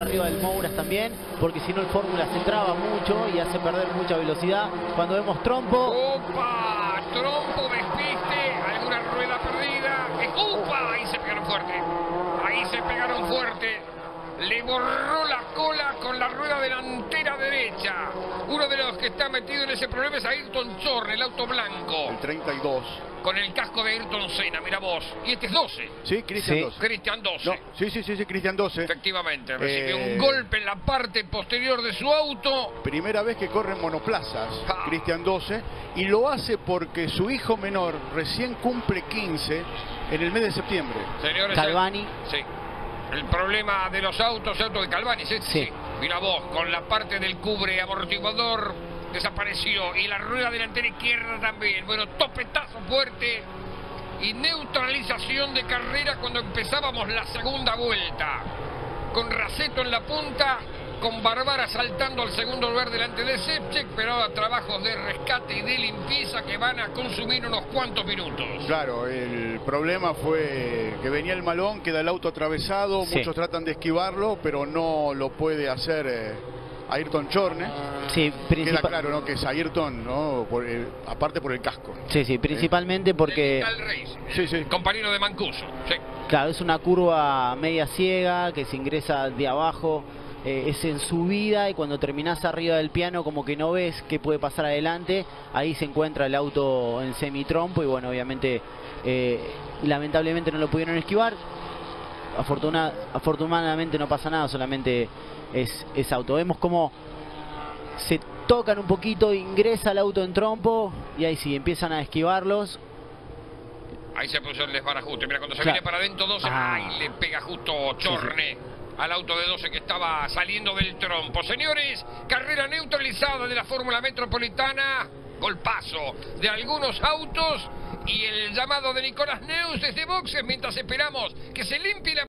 arriba del Mouras también, porque si no el Fórmula se traba mucho y hace perder mucha velocidad. Cuando vemos Trompo, ¡Opa! Trompo, despiste, alguna rueda perdida. ¡Opa! Ahí se pegaron fuerte. Ahí se pegaron fuerte. Le borró la cola con la rueda delantera derecha. Uno de los que está metido en ese problema es Ayrton Chorne, el auto blanco. El 32. Con el casco de Ayrton Senna, mira vos. Y este es 12. Sí, Cristian Sí. 12. Cristian 12. No, sí, sí, sí, sí, Cristian 12. Efectivamente, recibió Eh, un golpe en la parte posterior de su auto. Primera vez que corre en monoplazas, Ah. Cristian 12, y lo hace porque su hijo menor recién cumple 15 en el mes de septiembre. Señores, Calvani. sí. El problema de los autos, auto de Calvani, ¿sí? Sí. Mira vos, con la parte del cubre amortiguador desapareció y la rueda delantera izquierda también. Bueno, topetazo fuerte y neutralización de carrera cuando empezábamos la segunda vuelta. Con Raceto en la punta, con Barbara saltando al segundo lugar delante de Sepchek, pero ahora trabajos de rescate y de limpieza que van a consumir unos cuantos minutos. Claro, el problema fue que venía el malón, queda el auto atravesado, Sí. muchos tratan de esquivarlo, pero no lo puede hacer eh, Ayrton Chorne. sí, Queda claro, ¿no? Que es Ayrton, ¿no? Por el- aparte por el casco. sí, sí, principalmente porque Sí, sí. compañero de Mancuso. Sí. claro, es una curva media ciega que se ingresa de abajo, eh, es en subida y cuando terminás arriba del piano como que no ves qué puede pasar adelante, ahí se encuentra el auto en semitrompo y bueno, obviamente eh, lamentablemente no lo pudieron esquivar. Afortuna- afortunadamente no pasa nada, solamente es, es auto. Vemos como se tocan un poquito, ingresa el auto en trompo y ahí sí, empiezan a esquivarlos. Ahí se puso el desbarajuste. Mira, cuando se Claro. viene para adentro 12, Ah. ¡ay! Le pega justo Chorne al auto de 12 que estaba saliendo del trompo. Señores, carrera neutralizada de la Fórmula Metropolitana. Golpazo de algunos autos y el llamado de Nicolás Neus desde boxes mientras esperamos que se limpie la